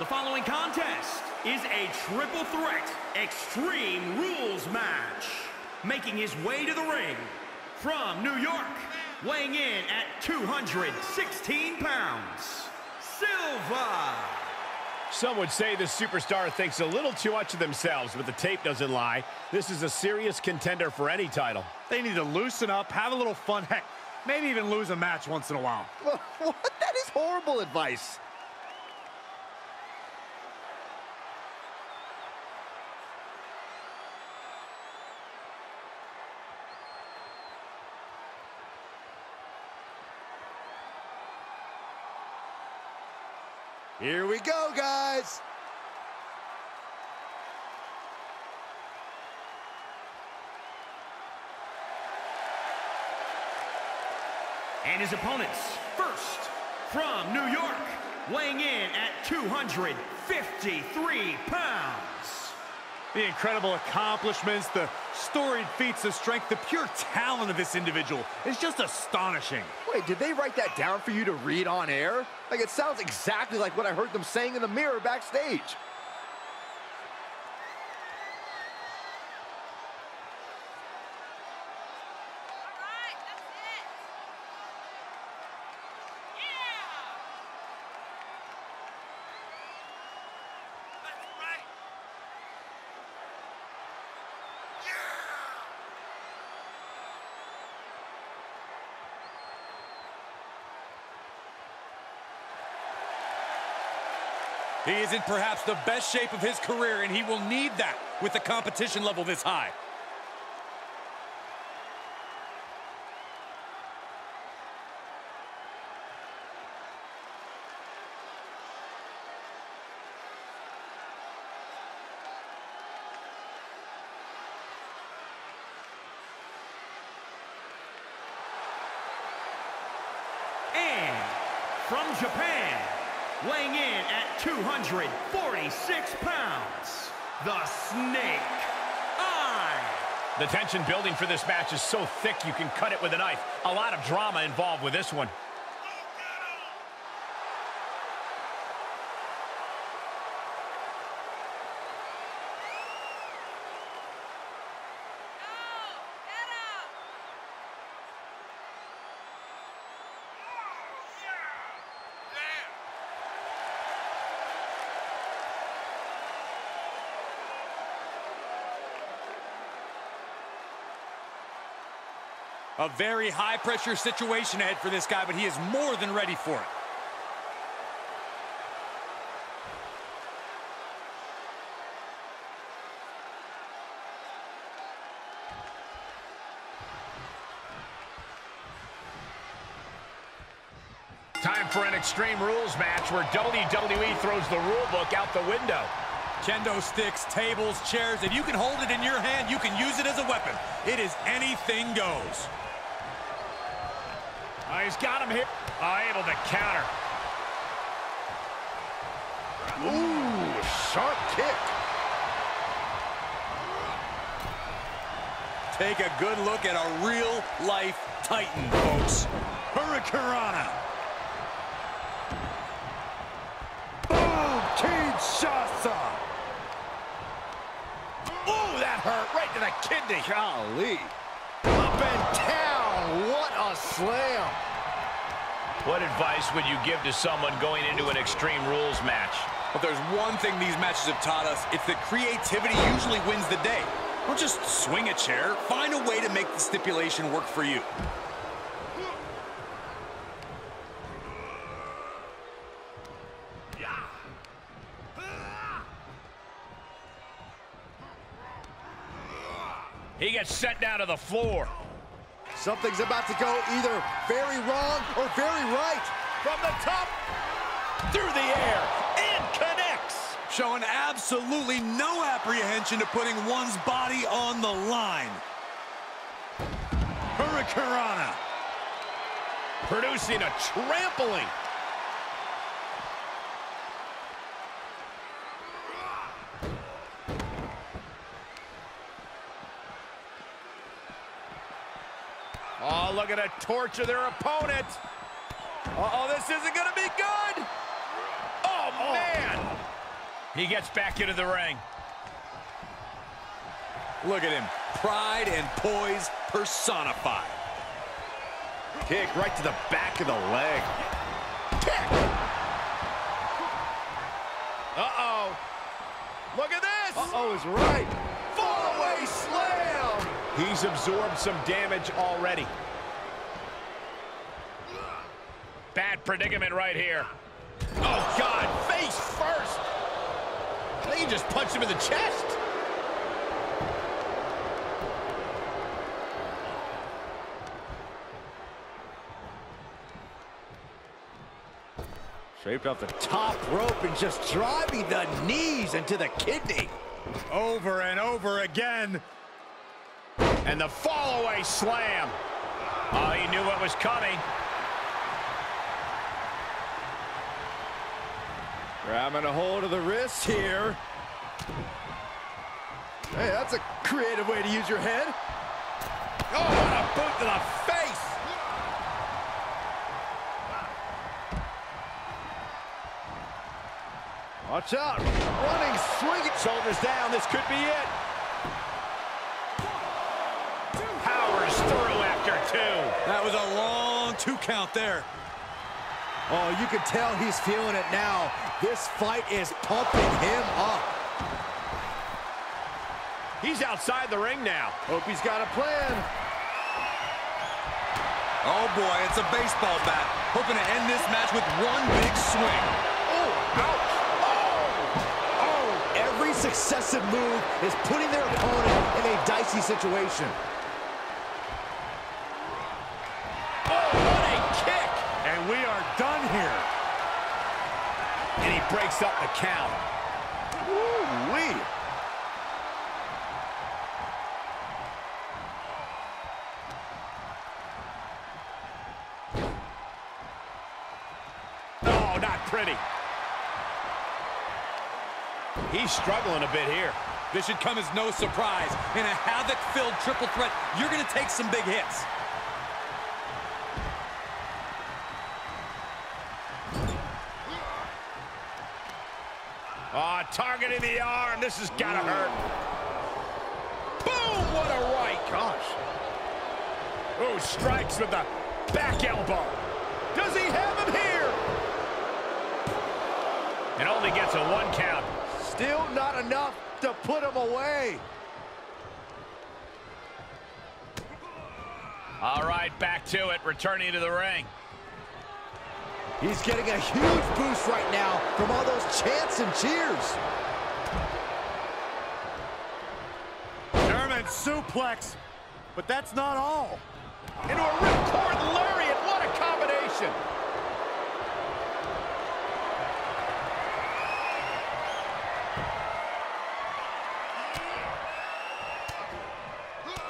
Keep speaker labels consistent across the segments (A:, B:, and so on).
A: The following contest is a triple threat extreme rules match. Making his way to the ring from New York, weighing in at 216 pounds, Silva.
B: Some would say this superstar thinks a little too much of themselves, but the tape doesn't lie. This is a serious contender for any title.
C: They need to loosen up, have a little fun, heck, maybe even lose a match once in a while.
D: What? That is horrible advice. Here we go, guys.
A: And his opponents, first, from New York, weighing in at 253 pounds.
C: The incredible accomplishments, the storied feats of strength, the pure talent of this individual is just astonishing.
D: Wait, did they write that down for you to read on air? Like, it sounds exactly like what I heard them saying in the mirror backstage.
E: He is in perhaps the best shape of his career, and he will need that with the competition level this high.
A: And from Japan, weighing in at 246 pounds, the Snake Eye.
B: The tension building for this match is so thick you can cut it with a knife. A lot of drama involved with this one.
E: A very high-pressure situation ahead for this guy, but he is more than ready for it.
B: Time for an Extreme Rules match where WWE throws the rule book out the window.
E: Kendo sticks, tables, chairs. If you can hold it in your hand, you can use it as a weapon. It is anything goes.
B: He's got him here. Oh, able to counter.
D: Ooh, sharp kick.
E: Take a good look at a real-life Titan, folks. Hurricanrana.
D: Boom, Kinshasa. Ooh, that hurt right to the kidney. Golly. Up and down. What a slam.
B: What advice would you give to someone going into an Extreme Rules match?
E: If there's one thing these matches have taught us, it's that creativity usually wins the day. Don't just swing a chair. Find a way to make the stipulation work for you.
B: He gets sent down to the floor.
D: Something's about to go either very wrong or very right.
B: From the top, through the air, and connects.
E: Showing absolutely no apprehension to putting one's body on the line. Hurricanrana.
B: Producing a trampling. Oh, look at a torture their opponent. Uh oh this isn't going to be good. Oh, man. He gets back into the ring.
E: Look at him. Pride and poise personified.
D: Kick right to the back of the leg. Kick! Uh-oh. Look at this! Uh-oh is right. Fallaway slam!
B: He's absorbed some damage already. Bad predicament right here.
D: Oh, God, face first! I think he just punched him in the chest. Shaped off the top rope and just driving the knees into the kidney.
C: Over and over again.
B: And the fall-away slam. Oh, he knew what was coming.
D: Grabbing a hold of the wrist here. Hey, that's a creative way to use your head. Oh, what a boot to the face! Watch out. Running, swinging.
B: Shoulders down. This could be it. Two.
E: That was a long two count there.
D: Oh, you can tell he's feeling it now. This fight is pumping him up.
B: He's outside the ring now.
D: Hope he's got a plan.
E: Oh boy, it's a baseball bat. Hoping to end this match with one big swing.
D: Oh, ouch. Oh, oh. every successive move is putting their opponent in a dicey situation.
B: Breaks up the count.
D: Woo-wee.
B: Oh, not pretty. He's struggling a bit here.
E: This should come as no surprise. In a havoc-filled triple threat, you're going to take some big hits.
B: Oh, targeting the arm. This has got to hurt. Boom! What a right. Gosh. Oh, strikes with the back elbow. Does he have him here? And only gets a one count.
D: Still not enough to put him away.
B: All right, back to it, returning to the ring.
D: He's getting a huge boost right now from all those chants and cheers.
C: German suplex. But that's not all.
D: Into a ripcord lariat. What a combination.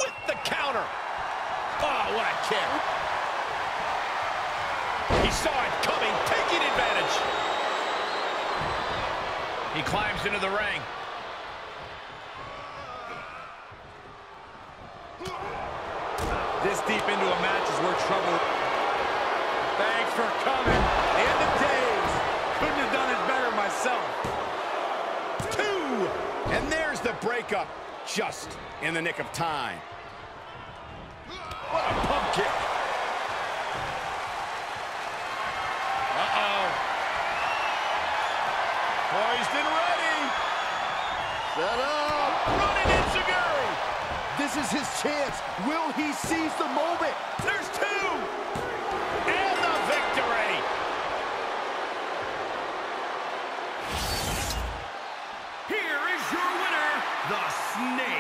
B: With the counter. Oh, what a kick. He saw it advantage. He climbs into the ring.
E: This deep into a match is where trouble...
C: Thanks for coming.
D: End of days.
C: Couldn't have done it better myself.
B: Two! And there's the breakup, just in the nick of time. What a pump kick. Uh-oh. Poised and ready.
D: Set up.
B: Running Enziguri.
D: This is his chance. Will he seize the moment?
B: There's two. And the victory.
A: Here is your winner, the Snake.